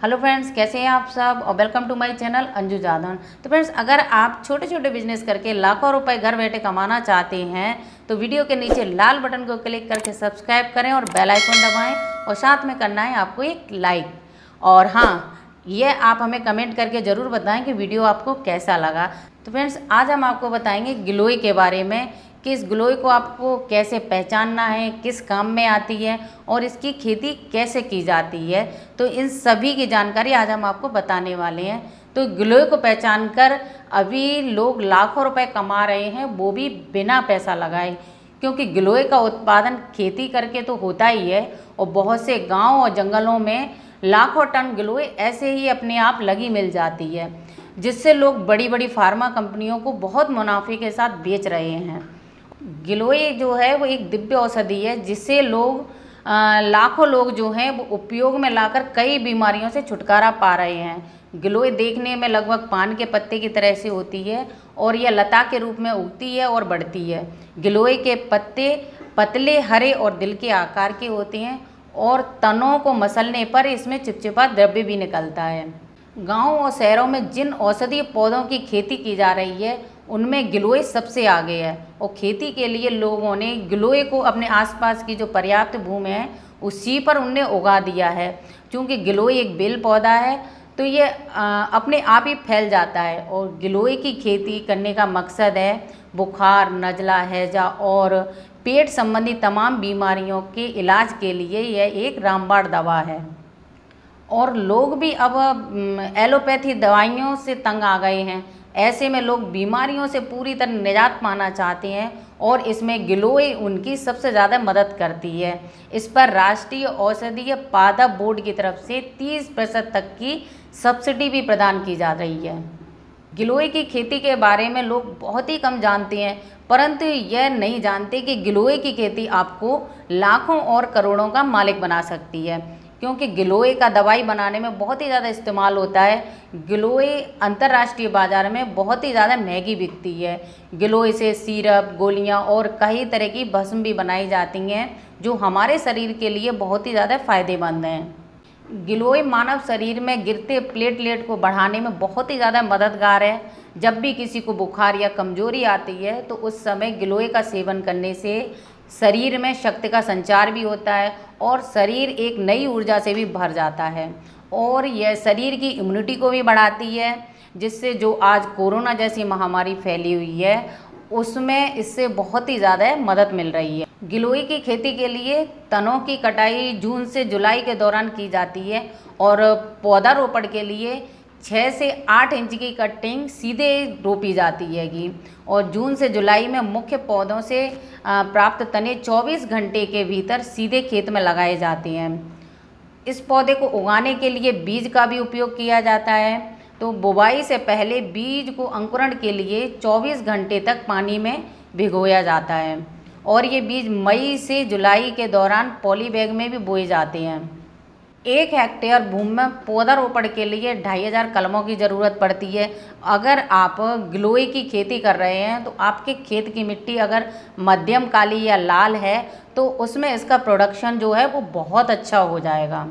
Hello friends, कैसे हैं आप सब? और welcome to my channel Anju Jadwan. तो फ्रेंड्स, अगर आप छोटे छोटे बिज़नेस करके लाखों रुपए घर बैठे कमाना चाहते हैं तो वीडियो के नीचे लाल बटन को क्लिक करके सब्सक्राइब करें और बेल आइकन दबाएँ और साथ में करना है आपको एक लाइक और हाँ ये आप हमें कमेंट करके ज़रूर बताएँ कि वीडियो आपको कैसा लगा। तो फ्रेंड्स, आज हम आपको बताएँगे गिलोई के बारे में कि इस ग्लोई को आपको कैसे पहचानना है, किस काम में आती है और इसकी खेती कैसे की जाती है तो इन सभी की जानकारी आज हम आपको बताने वाले हैं। तो ग्लोई को पहचान कर अभी लोग लाखों रुपए कमा रहे हैं, वो भी बिना पैसा लगाए, क्योंकि गिलोय का उत्पादन खेती करके तो होता ही है और बहुत से गाँव और जंगलों में लाखों टन गिलोय ऐसे ही अपने आप लगी मिल जाती है, जिससे लोग बड़ी बड़ी फार्मा कंपनियों को बहुत मुनाफे के साथ बेच रहे हैं। गिलोय जो है वो एक दिव्य औषधि है, जिससे लोग लाखों लोग जो हैं वो उपयोग में लाकर कई बीमारियों से छुटकारा पा रहे हैं। गिलोय देखने में लगभग पान के पत्ते की तरह से होती है और यह लता के रूप में उगती है और बढ़ती है। गिलोय के पत्ते पतले, हरे और दिल के आकार के होते हैं और तनों को मसलने पर इसमें चिपचिपा द्रव्य भी निकलता है। गाँव और शहरों में जिन औषधीय पौधों की खेती की जा रही है उनमें गिलोय सबसे आगे है। और खेती के लिए लोगों ने गिलोय को अपने आसपास की जो पर्याप्त भूमि है, उसी पर उनने उगा दिया है। क्योंकि गिलोय एक बेल पौधा है तो ये अपने आप ही फैल जाता है। और गिलोय की खेती करने का मकसद है बुखार, नज़ला, हैजा और पेट संबंधी तमाम बीमारियों के इलाज के लिए यह एक रामबाड़ दवा है। और लोग भी अब एलोपैथी दवाइयों से तंग आ गए हैं। ऐसे में लोग बीमारियों से पूरी तरह निजात पाना चाहते हैं और इसमें गिलोय उनकी सबसे ज़्यादा मदद करती है। इस पर राष्ट्रीय औषधीय पादप बोर्ड की तरफ़ से 30 प्रतिशत तक की सब्सिडी भी प्रदान की जा रही है। गिलोय की खेती के बारे में लोग बहुत ही कम जानते हैं, परंतु यह नहीं जानते कि गिलोय की खेती आपको लाखों और करोड़ों का मालिक बना सकती है। क्योंकि गिलोय का दवाई बनाने में बहुत ही ज़्यादा इस्तेमाल होता है। गिलोय अंतर्राष्ट्रीय बाज़ार में बहुत ही ज़्यादा महँगी बिकती है। गिलोय से सिरप, गोलियाँ और कई तरह की भस्म भी बनाई जाती हैं, जो हमारे शरीर के लिए बहुत ही ज़्यादा फ़ायदेमंद हैं। गिलोय मानव शरीर में गिरते प्लेटलेट को बढ़ाने में बहुत ही ज़्यादा मददगार है। जब भी किसी को बुखार या कमज़ोरी आती है तो उस समय गिलोय का सेवन करने से शरीर में शक्ति का संचार भी होता है और शरीर एक नई ऊर्जा से भी भर जाता है। और यह शरीर की इम्यूनिटी को भी बढ़ाती है, जिससे जो आज कोरोना जैसी महामारी फैली हुई है, उसमें इससे बहुत ही ज़्यादा मदद मिल रही है। गिलोई की खेती के लिए तनों की कटाई जून से जुलाई के दौरान की जाती है और पौधारोपण के लिए छः से आठ इंच की कटिंग सीधे रोपी जाती हैगी। और जून से जुलाई में मुख्य पौधों से प्राप्त तने 24 घंटे के भीतर सीधे खेत में लगाए जाते हैं। इस पौधे को उगाने के लिए बीज का भी उपयोग किया जाता है। तो बुवाई से पहले बीज को अंकुरण के लिए 24 घंटे तक पानी में भिगोया जाता है। और ये बीज मई से जुलाई के दौरान पॉली बैग में भी बोए जाते हैं। एक हेक्टेयर भूमि में पौधारोपण के लिए ढाई हज़ार कलमों की ज़रूरत पड़ती है। अगर आप ग्लोई की खेती कर रहे हैं तो आपके खेत की मिट्टी अगर मध्यम काली या लाल है तो उसमें इसका प्रोडक्शन जो है वो बहुत अच्छा हो जाएगा।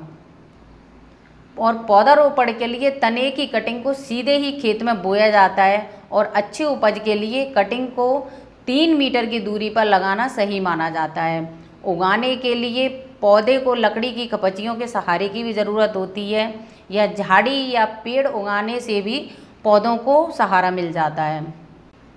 और पौधारोपण के लिए तने की कटिंग को सीधे ही खेत में बोया जाता है और अच्छी उपज के लिए कटिंग को तीन मीटर की दूरी पर लगाना सही माना जाता है। उगाने के लिए पौधे को लकड़ी की कपचियों के सहारे की भी ज़रूरत होती है। या झाड़ी या पेड़ उगाने से भी पौधों को सहारा मिल जाता है।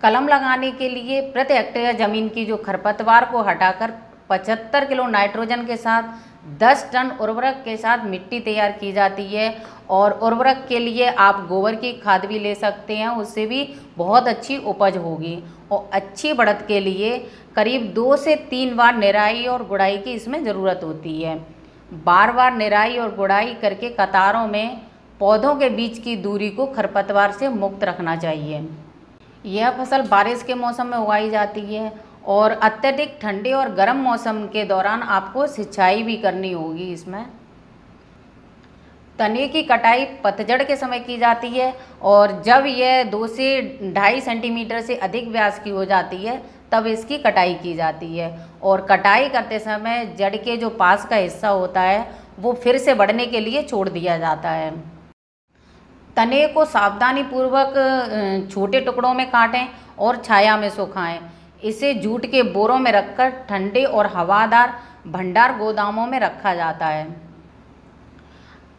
कलम लगाने के लिए प्रति हेक्टेयर ज़मीन की जो खरपतवार को हटाकर 75 किलो नाइट्रोजन के साथ 10 टन उर्वरक के साथ मिट्टी तैयार की जाती है और उर्वरक के लिए आप गोबर की खाद भी ले सकते हैं, उससे भी बहुत अच्छी उपज होगी। और अच्छी बढ़त के लिए करीब दो से तीन बार निराई और गुड़ाई की इसमें ज़रूरत होती है। बार बार निराई और गुड़ाई करके कतारों में पौधों के बीच की दूरी को खरपतवार से मुक्त रखना चाहिए। यह फ़सल बारिश के मौसम में उगाई जाती है और अत्यधिक ठंडे और गर्म मौसम के दौरान आपको सिंचाई भी करनी होगी इसमें। तने की कटाई पतझड़ के समय की जाती है और जब यह दो से ढाई सेंटीमीटर से अधिक व्यास की हो जाती है, तब इसकी कटाई की जाती है। और कटाई करते समय जड़ के जो पास का हिस्सा होता है, वो फिर से बढ़ने के लिए छोड़ दिया जाता है। तने को सावधानी पूर्वक छोटे टुकड़ों में काटें और छाया में सुखाएँ। इसे जूट के बोरों में रखकर ठंडे और हवादार भंडार गोदामों में रखा जाता है।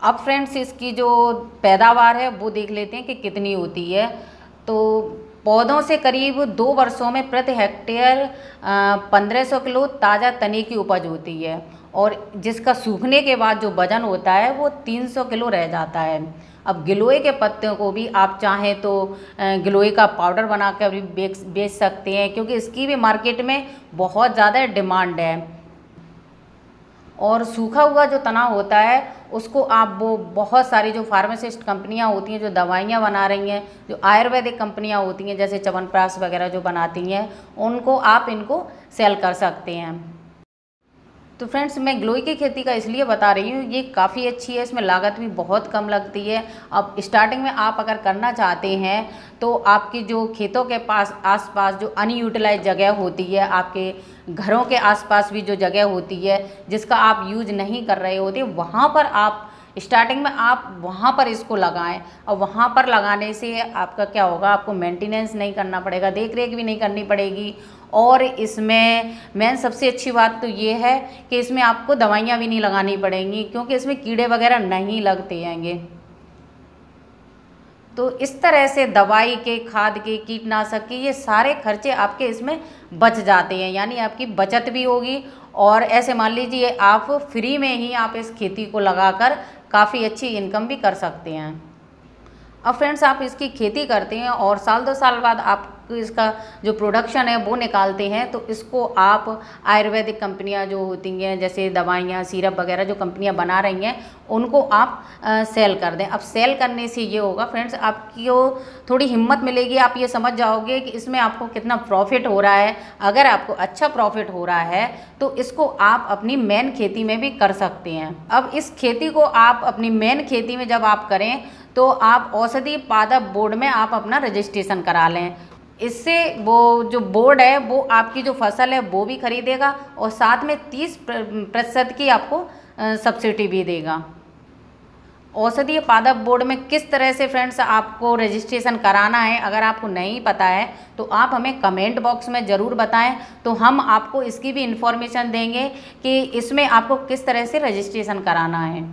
अब फ्रेंड्स इसकी जो पैदावार है, वो देख लेते हैं कि कितनी होती है। तो पौधों से करीब दो वर्षों में प्रति हेक्टेयर पंद्रह सौ किलो ताज़ा तने की उपज होती है। और जिसका सूखने के बाद जो वज़न होता है, वो तीन सौ किलो रह जाता है। अब गिलोय के पत्तों को भी आप चाहें तो गिलोय का पाउडर बना कर भी बेच सकते हैं, क्योंकि इसकी भी मार्केट में बहुत ज़्यादा डिमांड है। और सूखा हुआ जो तना होता है, उसको आप वो बहुत सारी जो फार्मासिस्ट कंपनियाँ होती हैं, जो दवाइयाँ बना रही हैं, जो आयुर्वेदिक कंपनियाँ होती हैं, जैसे चवनप्राश वगैरह जो बनाती हैं, उनको आप इनको सेल कर सकते हैं। तो फ्रेंड्स, मैं ग्लोई की खेती का इसलिए बता रही हूँ, ये काफ़ी अच्छी है, इसमें लागत भी बहुत कम लगती है। अब स्टार्टिंग में आप अगर करना चाहते हैं तो आपकी जो खेतों के पास, आसपास जो अनयूटिलाइज जगह होती है, आपके घरों के आसपास भी जो जगह होती है, जिसका आप यूज़ नहीं कर रहे होते, वहाँ पर आप स्टार्टिंग में आप वहाँ पर इसको लगाएँ, और वहाँ पर लगाने से आपका क्या होगा, आपको मेंटेनेंस नहीं करना पड़ेगा देख रेख भी नहीं करनी पड़ेगी। और इसमें मेन सबसे अच्छी बात तो ये है कि इसमें आपको दवाइयाँ भी नहीं लगानी पड़ेंगी, क्योंकि इसमें कीड़े वगैरह नहीं लगते हैंगे। तो इस तरह से दवाई के, खाद के, कीटनाशक के, ये सारे खर्चे आपके इसमें बच जाते हैं, यानी आपकी बचत भी होगी। और ऐसे मान लीजिए, आप फ्री में ही आप इस खेती को लगाकर काफ़ी अच्छी इनकम भी कर सकते हैं। अब फ्रेंड्स आप इसकी खेती करते हैं और साल दो साल बाद आप इसका जो प्रोडक्शन है, वो निकालते हैं। तो इसको आप आयुर्वेदिक कंपनियाँ जो होती हैं, जैसे दवाइयाँ सिरप वगैरह जो कंपनियाँ बना रही हैं, उनको आप सेल कर दें। अब सेल करने से ये होगा फ्रेंड्स आपकी थोड़ी हिम्मत मिलेगी। आप ये समझ जाओगे कि इसमें आपको कितना प्रॉफिट हो रहा है। अगर आपको अच्छा प्रॉफिट हो रहा है तो इसको आप अपनी मेन खेती में भी कर सकते हैं। अब इस खेती को आप अपनी मेन खेती में जब आप करें तो आप औषधि पादप बोर्ड में आप अपना रजिस्ट्रेशन करा लें। इससे वो जो बोर्ड है, वो आपकी जो फ़सल है, वो भी खरीदेगा और साथ में तीस प्रतिशत की आपको सब्सिडी भी देगा। औषधीय पादप बोर्ड में किस तरह से फ्रेंड्स आपको रजिस्ट्रेशन कराना है, अगर आपको नहीं पता है तो आप हमें कमेंट बॉक्स में ज़रूर बताएँ। तो हम आपको इसकी भी इन्फॉर्मेशन देंगे कि इसमें आपको किस तरह से रजिस्ट्रेशन कराना है।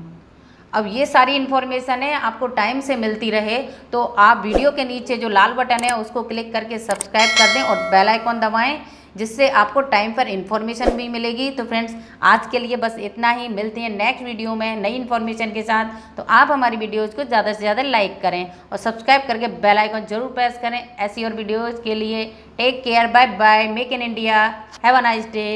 अब ये सारी इन्फॉर्मेशन है, आपको टाइम से मिलती रहे तो आप वीडियो के नीचे जो लाल बटन है, उसको क्लिक करके सब्सक्राइब कर दें और बेल आइकॉन दबाएँ, जिससे आपको टाइम पर इन्फॉर्मेशन भी मिलेगी। तो फ्रेंड्स आज के लिए बस इतना ही। मिलते हैं नेक्स्ट वीडियो में नई इन्फॉर्मेशन के साथ। तो आप हमारी वीडियोज़ को ज़्यादा से ज़्यादा लाइक करें और सब्सक्राइब करके बेल आइकन ज़रूर प्रेस करें। ऐसी और वीडियोज़ के लिए take care bye bye make in India have a nice day